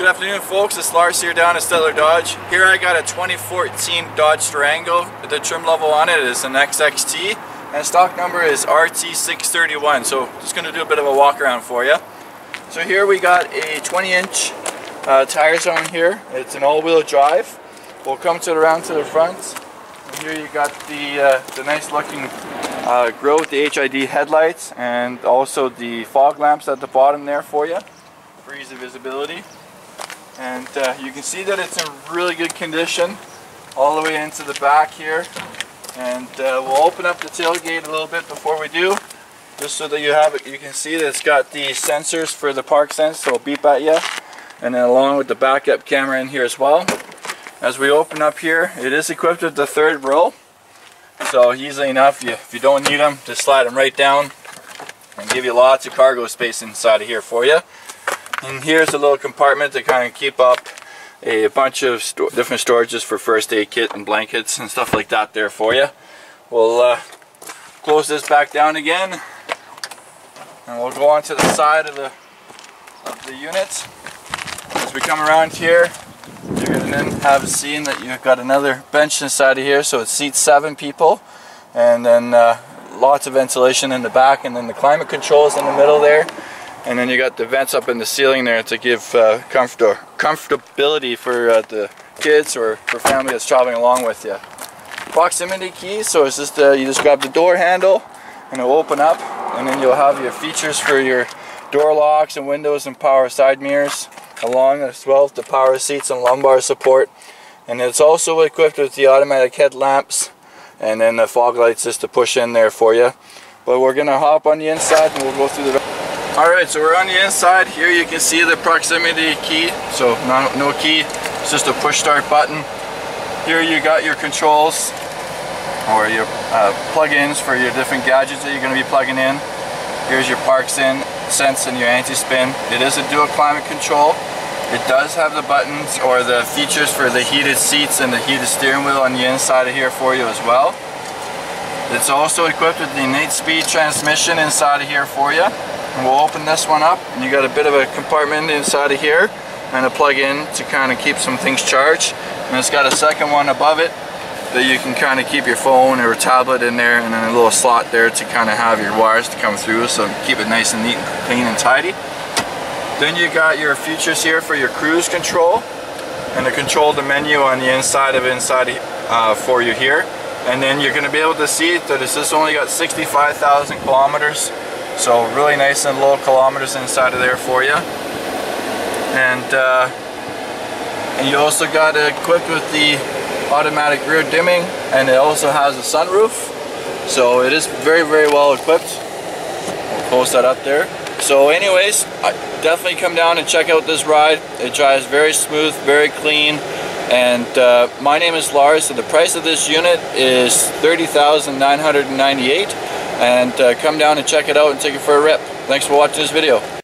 Good afternoon folks, it's Lars here down at Stettler Dodge. Here I got a 2014 Dodge Durango. The trim level on it is an SXT and stock number is RT631. So just going to do a bit of a walk around for you. So here we got a 20 inch uh, tires on here. It's an all-wheel drive. We'll come to around to the front. And here you got the, uh, the nice looking uh, grill with the HID headlights and also the fog lamps at the bottom there for you for easy visibility. And uh, you can see that it's in really good condition all the way into the back here. And uh, we'll open up the tailgate a little bit before we do, just so that you have it. You can see that it's got the sensors for the park sense, so it'll beep at you. And then along with the backup camera in here as well. As we open up here, it is equipped with the third row. So easily enough, you, if you don't need them, just slide them right down and give you lots of cargo space inside of here for you. And here's a little compartment to kind of keep up a bunch of sto different storages for first aid kit and blankets and stuff like that there for you. We'll uh, close this back down again and we'll go on to the side of the of the unit. As we come around here, you're going to then have seen that you've got another bench inside of here, so it seats seven people, and then uh, lots of ventilation in the back, and then the climate controls in the middle there. And then you got the vents up in the ceiling there to give uh, comfort comfortability for uh, the kids or for family that's traveling along with you. Proximity key, so it's just uh, you just grab the door handle and it'll open up and then you'll have your features for your door locks and windows and power side mirrors along as well as the power seats and lumbar support and it's also equipped with the automatic headlamps and then the fog lights just to push in there for you but we're gonna hop on the inside and we'll go through the Alright, so we're on the inside. Here you can see the proximity key. So no, no key, it's just a push start button. Here you got your controls or your uh, plug-ins for your different gadgets that you're going to be plugging in. Here's your parks in, sense and your anti-spin. It is a dual climate control. It does have the buttons or the features for the heated seats and the heated steering wheel on the inside of here for you as well. It's also equipped with the 8-speed transmission inside of here for you. And we'll open this one up and you got a bit of a compartment inside of here and a plug-in to kind of keep some things charged. And it's got a second one above it that you can kind of keep your phone or tablet in there and then a little slot there to kind of have your wires to come through so keep it nice and neat and clean and tidy. Then you got your features here for your cruise control and to control the menu on the inside of inside uh, for you here. And then you're going to be able to see that this only got 65,000 kilometers so really nice and low kilometers inside of there for you. And, uh, and you also got it equipped with the automatic rear dimming and it also has a sunroof. So it is very, very well equipped. We'll post that up there. So anyways, definitely come down and check out this ride. It drives very smooth, very clean. And uh, my name is Lars and the price of this unit is 30998 and uh, come down and check it out and take it for a rip. Thanks for watching this video.